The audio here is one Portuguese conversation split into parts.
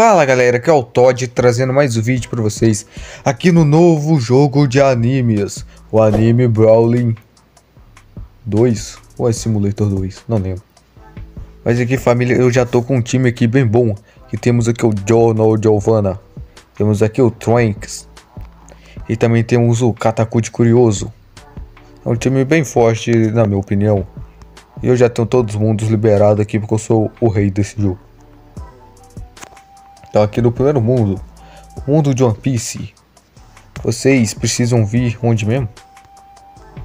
Fala galera, aqui é o Todd trazendo mais um vídeo para vocês aqui no novo jogo de animes, o anime Brawling 2 ou é Simulator 2, não lembro. Mas aqui família, eu já tô com um time aqui bem bom, que temos aqui o Jono Giovanna, temos aqui o Trunks e também temos o Katakuti Curioso. É um time bem forte na minha opinião. E eu já tenho todos os mundos liberados aqui porque eu sou o rei desse jogo. Então aqui no primeiro mundo, mundo de One Piece. Vocês precisam vir onde mesmo?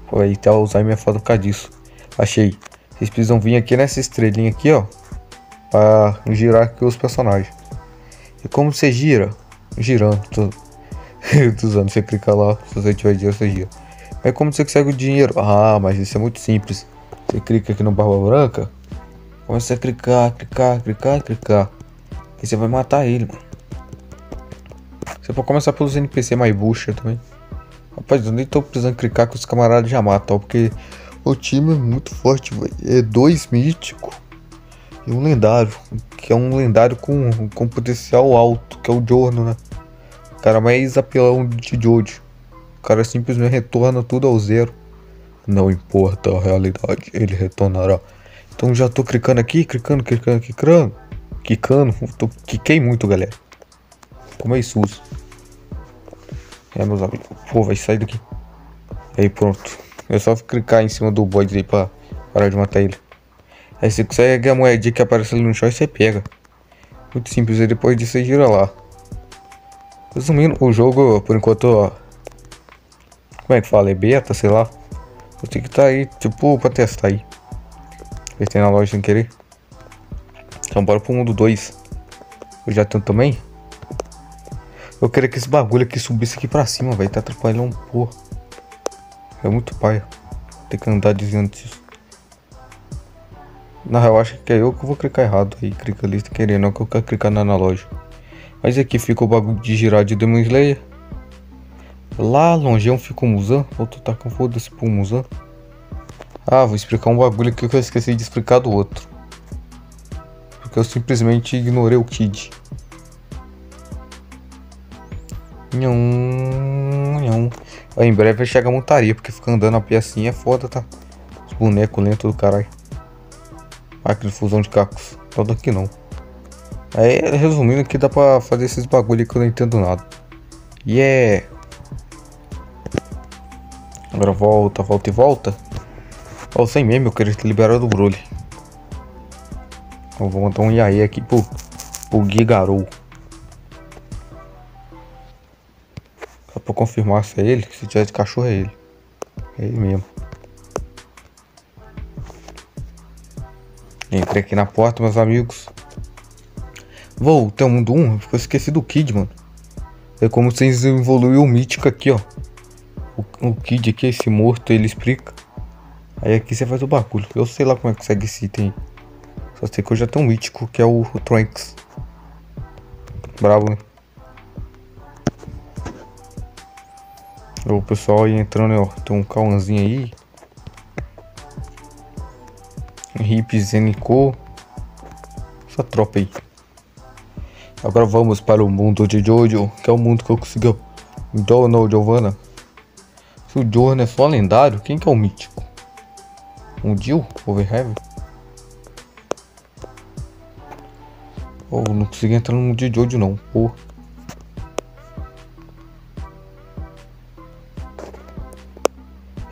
Pô, aí tá o Alzheimer é foda por causa disso. Achei. Vocês precisam vir aqui nessa estrelinha aqui, ó. Pra girar aqui os personagens. E como você gira? Girando. Tô, tô usando, você clica lá, se você tiver dinheiro, você gira. Mas como você consegue o dinheiro? Ah, mas isso é muito simples. Você clica aqui no barba branca. Começa a clicar, clicar, clicar, clicar. E você vai matar ele, mano. Você pode começar pelos NPC mais bucha também. Rapaz, eu nem tô precisando clicar que os camaradas já matam, porque o time é muito forte, velho. É dois míticos e um lendário, que é um lendário com, com potencial alto, que é o Jorno, né? O cara mais apelão de Jojo. O cara simplesmente retorna tudo ao zero. Não importa a realidade, ele retornará. Então já tô clicando aqui, clicando, clicando, clicando. Quicando, tô, quiquei muito, galera. Como é isso? É, meus amigos. Pô, vai sair daqui. Aí, pronto. É só clicar em cima do bode aí pra parar de matar ele. Aí você consegue a moedinha que aparece ali no chão e você pega. Muito simples. E depois disso você gira lá. Resumindo, o jogo, por enquanto, ó. Como é que fala? É beta, sei lá. Eu tenho que estar tá aí, tipo, pra testar aí. Ver tem na loja sem querer. Então bora pro mundo 2. Eu já tenho também. Eu queria que esse bagulho aqui subisse aqui pra cima, velho. Tá atrapalhando um porra. É muito paia. Tem que andar desviando disso. Na real, acho que é eu que vou clicar errado. Aí clica ali, querendo, não que eu quero clicar na analógica. Mas aqui fica o bagulho de girar de Demon Slayer. Lá longeão fica o Musan. Vou tá com foda-se pro Musan. Ah, vou explicar um bagulho aqui que eu esqueci de explicar do outro porque eu simplesmente ignorei o Kid. Nhão, nhão. Em breve vai chegar a montaria, porque ficar andando a pecinha é foda, tá? Os bonecos lentos do caralho. Máquina de fusão de cacos. Todo aqui não. Aí, resumindo, aqui dá pra fazer esses bagulho que eu não entendo nada. E yeah. é. Agora volta, volta e volta. Ó, oh, sem meme, eu queria ter liberado o Broly. Eu vou mandar um iaê aqui pro, pro Gigarou. Só pra confirmar se é ele, se tiver de cachorro é ele. É ele mesmo. Entrei aqui na porta, meus amigos. Vou, tem um mundo 1, eu esqueci do Kid, mano. É como vocês evoluiu o mítico aqui, ó. O, o Kid aqui, esse morto, ele explica. Aí aqui você faz o bagulho. Eu sei lá como é que segue esse item aí. Só sei que hoje tem um mítico, que é o, o Trunks. Bravo, né? O pessoal aí entrando, ó. Tem um Cauãzinho aí. Hip Zenico. Essa tropa aí. Agora vamos para o mundo de Jojo, que é o mundo que eu consegui. Donald Giovanna. Se o Jorno é só lendário, quem que é o mítico? Um Jill? Overheavy? Oh, não consegui entrar no de Jojo não, pô.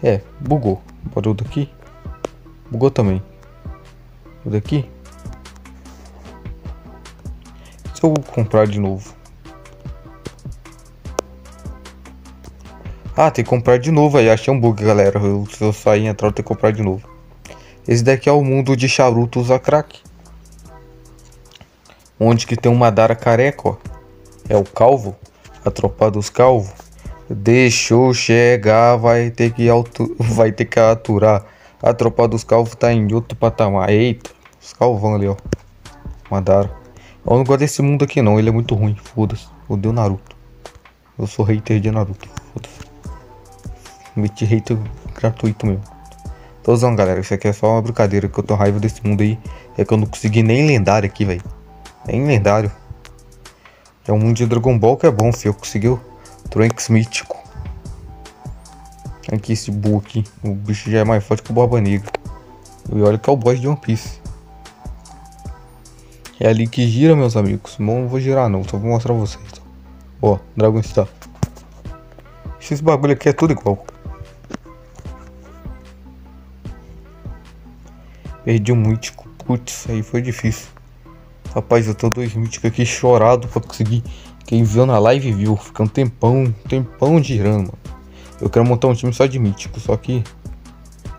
É, bugou. O daqui. Bugou também. O daqui. Se eu comprar de novo. Ah, tem que comprar de novo aí. Achei um bug, galera. Eu, se eu sair e entrar, eu tenho que comprar de novo. Esse daqui é o mundo de charuto usa crack. Onde que tem um Madara careca, ó. É o calvo. A tropa dos calvos. Deixou chegar, vai ter que auto... vai ter que aturar. A tropa dos calvos tá em outro patamar. Eita, os calvão ali, ó. Madara. Eu não gosto desse mundo aqui não, ele é muito ruim. Foda-se. Odeio Naruto. Eu sou hater de Naruto. Foda-se. Meti hater gratuito mesmo. Tô usando, galera. Isso aqui é só uma brincadeira que eu tô raiva desse mundo aí. É que eu não consegui nem lendário aqui, velho. É em lendário. É um mundo de Dragon Ball que é bom, filho. Conseguiu? Trunks mítico. Aqui esse Buu aqui. O bicho já é mais forte que o Barba Negra. E olha que é o boss de One Piece. É ali que gira, meus amigos. Não vou girar não, só vou mostrar pra vocês. Ó, Dragon Star. Esses bagulho aqui é tudo igual. Perdi um mítico. Putz, aí foi difícil. Rapaz, eu tô dois míticos aqui chorado pra conseguir. Quem viu na live viu. Fica um tempão, tempão girando, mano. Eu quero montar um time só de mítico, só que.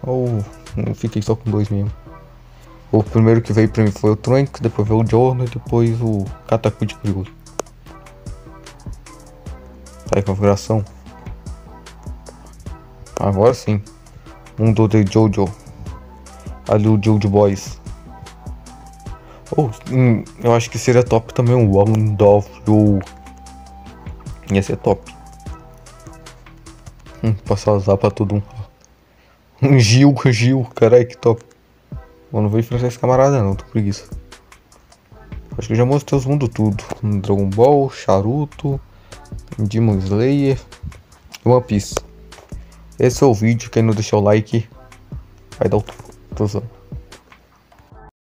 Ou. Oh, fiquei só com dois mesmo. O primeiro que veio pra mim foi o Trunks, depois veio o Jorno e depois o Kataku de Curioso. Tá aí, configuração. Agora sim. Mundo de Jojo. Ali o Jojo Boys. Oh, hum, eu acho que seria top também o Wound of You. Ia ser top. Hum, posso usar pra todo um. Gil, Gil, caralho, que top. Eu não vou enfrentar esse camarada não, tô preguiça. Acho que eu já mostrei os mundos tudo. Dragon Ball, Charuto, Demon Slayer One Piece. Esse é o vídeo, quem não deixou o like vai dar o tô usando.